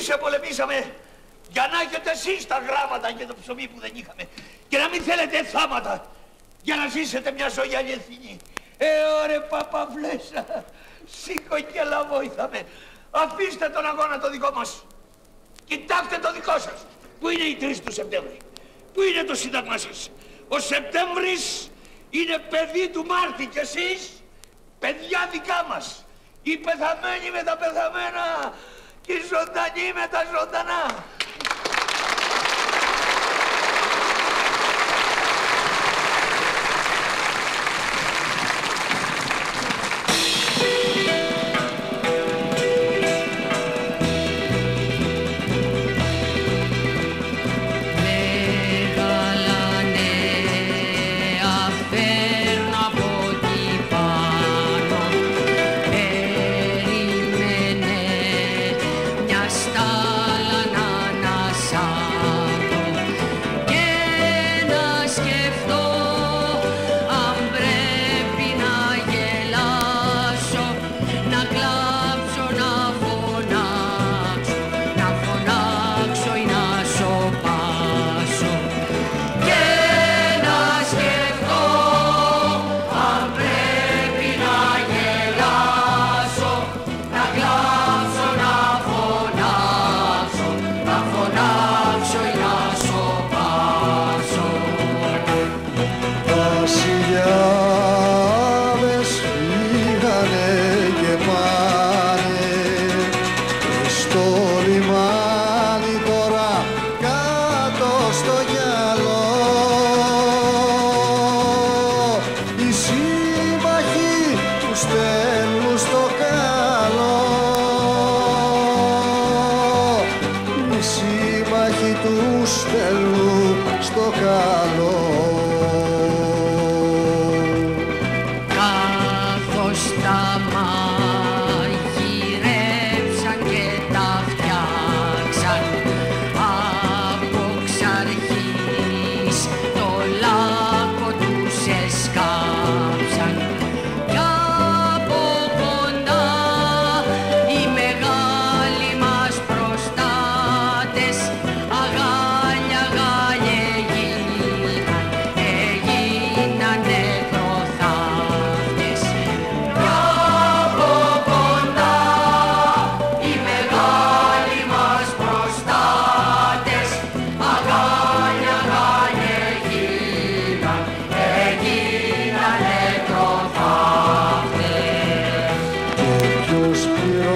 Εμείς επολεμήσαμε για να έχετε εσείς τα γράμματα και το ψωμί που δεν είχαμε και να μην θέλετε θάματα για να ζήσετε μια ζωή αληθινή. Ε, ωρε παπαβλέσα, σήκω και λαβόηθαμε. Αφήστε τον αγώνα το δικό μας. Κοιτάξτε το δικό σας. Πού είναι η 3 του Σεπτέμβρη; Πού είναι το σύνταγμά σας; Ο Σεπτέμβρης είναι παιδί του Μάρτη και εσείς παιδιά δικά μας. Οι πεθαμένοι με τα πεθαμένα και οι ζωντανοί με στέλνουν στο καλό. Οι σύμμαχοι τους στέλνουν στο καλό. Κάθος τα μάτια τους πληρώνει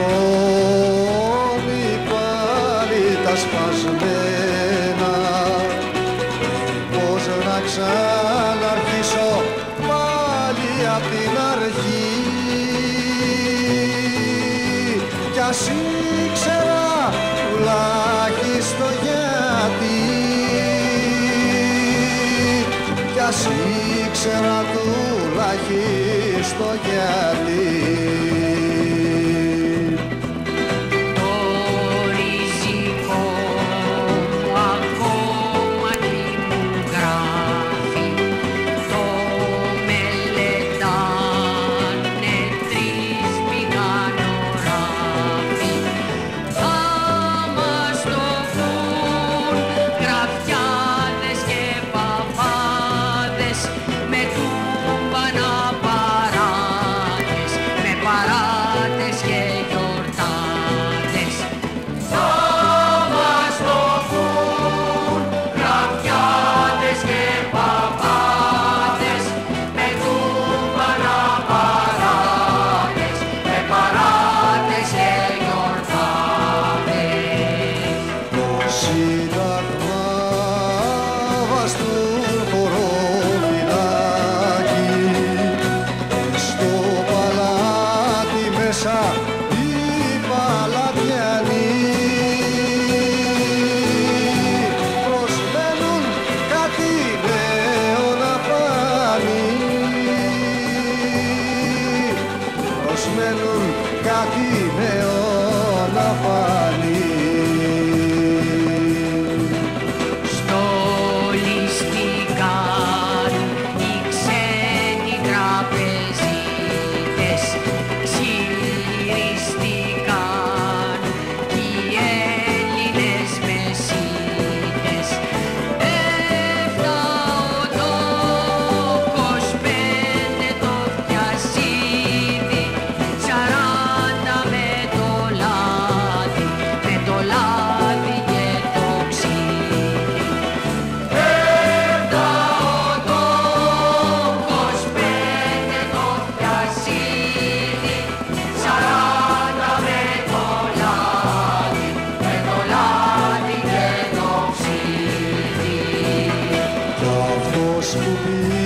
πάλι τα σπασμένα. Πως να ξαναρχίσω πάλι απ' την αρχή. Κι ας ήξερα τουλάχιστον γιατί. Κι ας ήξερα τουλάχιστον γιατί. will be.